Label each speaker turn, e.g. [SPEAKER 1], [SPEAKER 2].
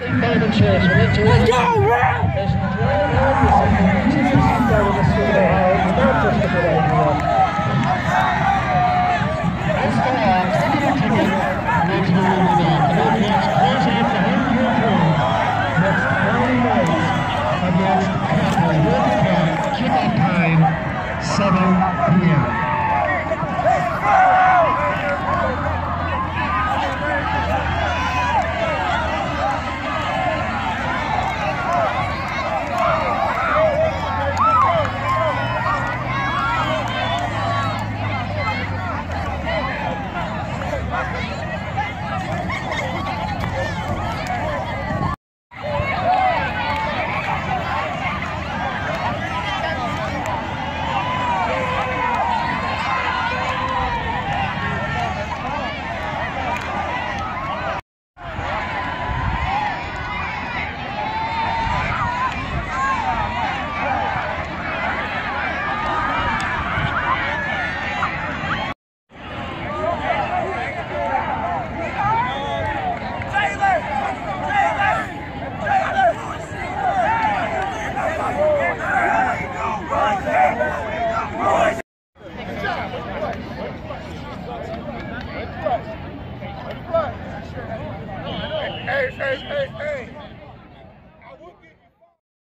[SPEAKER 1] Let's go, bro!
[SPEAKER 2] ei, ei, ei, ei.